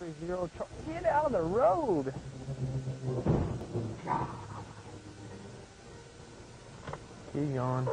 Get out of the road! He's gone.